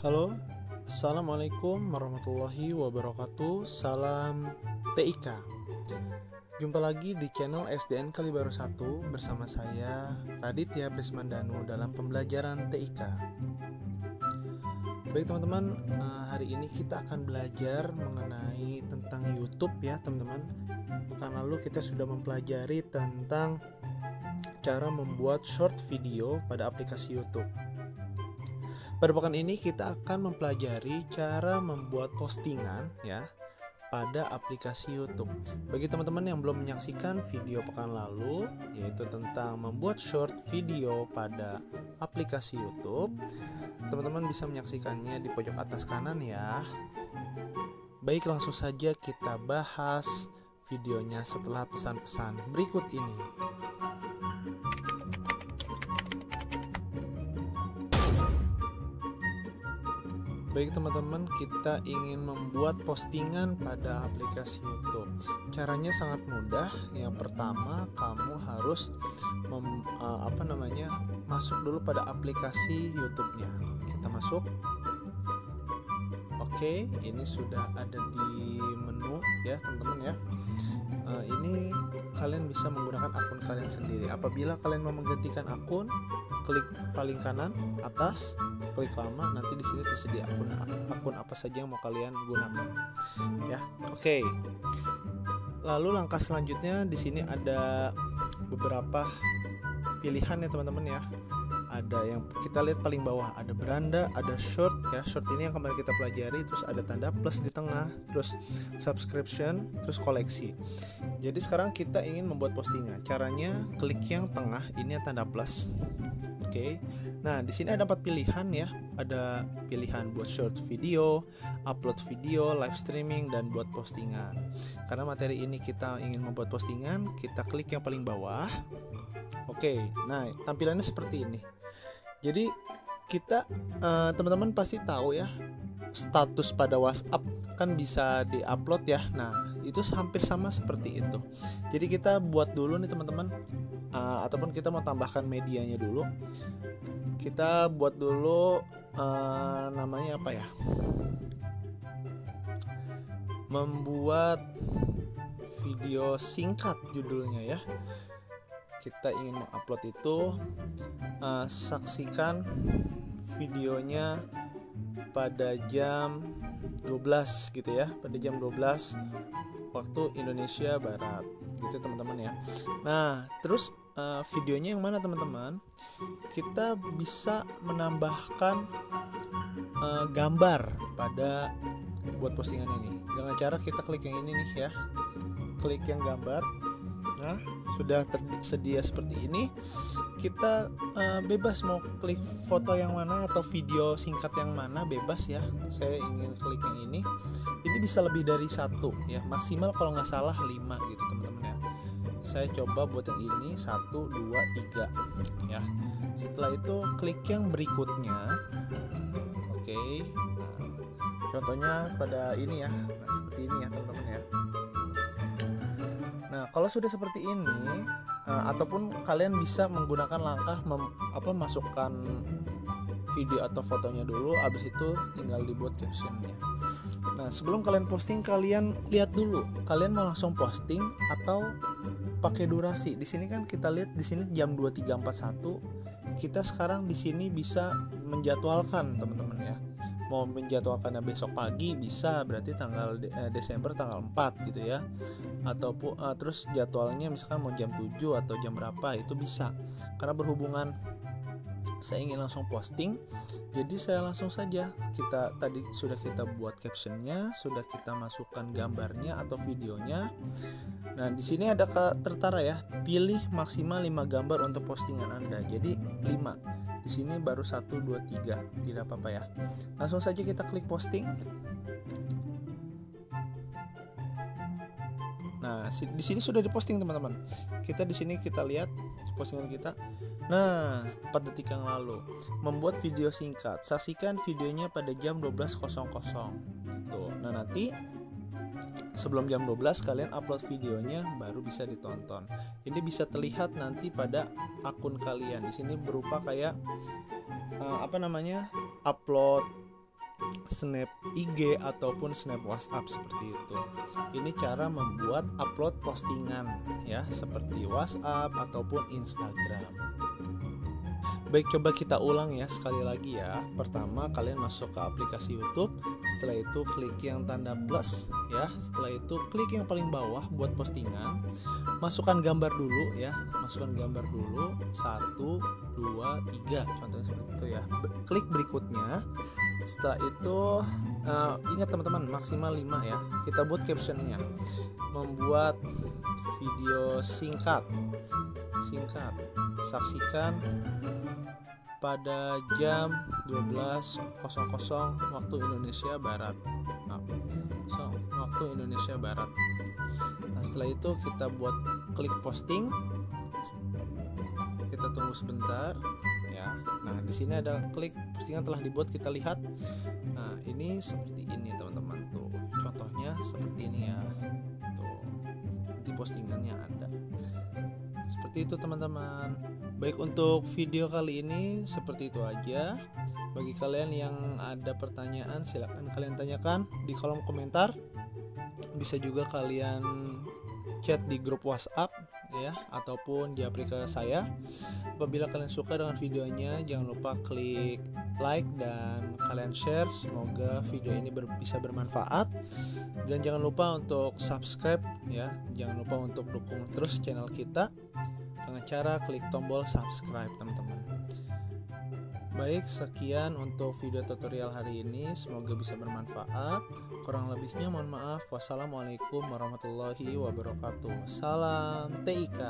Halo, Assalamualaikum warahmatullahi wabarakatuh. Salam TIK Jumpa lagi di channel SDN Kalibaru 1 bersama saya Raditya Prismandanu dalam pembelajaran TIK Baik teman-teman, eh, hari ini kita akan belajar mengenai tentang YouTube ya teman-teman. Pekan lalu kita sudah mempelajari tentang cara membuat short video pada aplikasi YouTube. Pada pekan ini kita akan mempelajari cara membuat postingan ya pada aplikasi YouTube. Bagi teman-teman yang belum menyaksikan video pekan lalu yaitu tentang membuat short video pada aplikasi YouTube, teman-teman bisa menyaksikannya di pojok atas kanan ya. Baik, langsung saja kita bahas videonya setelah pesan-pesan berikut ini. Baik teman-teman, kita ingin membuat postingan pada aplikasi YouTube. Caranya sangat mudah. Yang pertama, kamu harus mem, uh, apa namanya? masuk dulu pada aplikasi YouTube-nya. Kita masuk. Oke, ini sudah ada di menu ya, teman-teman ya. Uh, ini kalian bisa menggunakan akun kalian sendiri. Apabila kalian mau menggantikan akun, klik paling kanan atas klik lama nanti di sini tersedia akun akun apa saja yang mau kalian gunakan ya oke okay. lalu langkah selanjutnya di sini ada beberapa pilihan ya teman-teman ya ada yang kita lihat paling bawah ada beranda ada short ya short ini yang kemarin kita pelajari terus ada tanda plus di tengah terus subscription terus koleksi jadi sekarang kita ingin membuat postingan caranya klik yang tengah ini tanda plus oke okay. Nah, di sini ada empat pilihan ya. Ada pilihan buat short video, upload video, live streaming, dan buat postingan. Karena materi ini kita ingin membuat postingan, kita klik yang paling bawah. Oke, nah tampilannya seperti ini. Jadi kita teman teman-teman pasti tahu ya status pada WhatsApp kan bisa diupload ya. Nah, itu hampir sama seperti itu. Jadi kita buat dulu nih teman-teman uh, ataupun kita mau tambahkan medianya dulu kita buat dulu uh, namanya apa ya membuat video singkat judulnya ya kita ingin mengupload itu uh, saksikan videonya pada jam 12 gitu ya pada jam 12 waktu Indonesia Barat gitu teman-teman ya. Nah terus uh, videonya yang mana teman-teman? Kita bisa menambahkan uh, gambar pada buat postingan ini. Dengan cara kita klik yang ini nih ya klik yang gambar nah sudah tersedia seperti ini kita uh, bebas mau klik foto yang mana atau video singkat yang mana bebas ya. Saya ingin klik yang ini. Ini bisa lebih dari satu ya maksimal kalau nggak salah 5 gitu teman-teman ya. Saya coba buat yang ini 1 2 3 ya. Setelah itu klik yang berikutnya. Oke okay. nah, contohnya pada ini ya nah, seperti ini ya teman-teman ya nah kalau sudah seperti ini uh, ataupun kalian bisa menggunakan langkah mem, apa masukkan video atau fotonya dulu habis itu tinggal dibuat captionnya. Nah sebelum kalian posting kalian lihat dulu. Kalian mau langsung posting atau pakai durasi? Di sini kan kita lihat di sini jam 2341 kita sekarang di sini bisa menjadwalkan teman-teman ya mau menjadwalkannya besok pagi bisa. Berarti tanggal eh, Desember tanggal 4 gitu ya. Ataupun uh, terus jadwalnya misalkan mau jam 7 atau jam berapa itu bisa. Karena berhubungan saya ingin langsung posting. Jadi saya langsung saja. Kita tadi sudah kita buat captionnya sudah kita masukkan gambarnya atau videonya. Nah di sini ada tertara ya. Pilih maksimal 5 gambar untuk postingan anda. Jadi 5 di sini baru 1 2 3 tidak apa-apa ya. Langsung saja kita klik posting. Nah, di sini sudah diposting teman-teman. Kita di sini kita lihat postingan kita Nah, 4 detik yang lalu Membuat video singkat Saksikan videonya pada jam 12.00 Tuh, Nah nanti sebelum jam 12 kalian upload videonya baru bisa ditonton. Ini bisa terlihat nanti pada akun kalian. Di sini berupa kayak uh, apa namanya? upload snap IG ataupun snap WhatsApp seperti itu. Ini cara membuat upload postingan ya, seperti WhatsApp ataupun Instagram. Baik, coba kita ulang ya sekali lagi ya. Pertama, kalian masuk ke aplikasi YouTube. Setelah itu klik yang tanda plus ya. Setelah itu klik yang paling bawah buat postingan. Masukkan gambar dulu ya. Masukkan gambar dulu. Satu, dua, tiga. Contohnya seperti itu ya. Klik berikutnya. Setelah itu uh, ingat teman-teman maksimal 5 ya. Kita buat captionnya. Membuat video singkat. Singkat. Saksikan pada jam 12.00 waktu Indonesia Barat. Nah, so, waktu Indonesia Barat. Nah, setelah itu kita buat klik posting. Kita tunggu sebentar ya. Nah, di sini ada klik postingan telah dibuat kita lihat. Nah, ini seperti ini teman-teman tuh. Contohnya seperti ini ya. Tuh. Nanti postingannya ada. Seperti itu teman-teman. Baik untuk video kali ini seperti itu aja. Bagi kalian yang ada pertanyaan silahkan kalian tanyakan di kolom komentar. Bisa juga kalian chat di grup WhatsApp ya ataupun di aplikasi saya. Apabila kalian suka dengan videonya jangan lupa klik like dan kalian share. Semoga video ini ber bisa bermanfaat. Dan jangan lupa untuk subscribe ya. Jangan lupa untuk dukung terus channel kita dengan cara klik tombol subscribe teman-teman Baik, sekian untuk video tutorial hari ini. Semoga bisa bermanfaat. Kurang lebihnya mohon maaf. Wassalamualaikum warahmatullahi wabarakatuh. Salam TIK.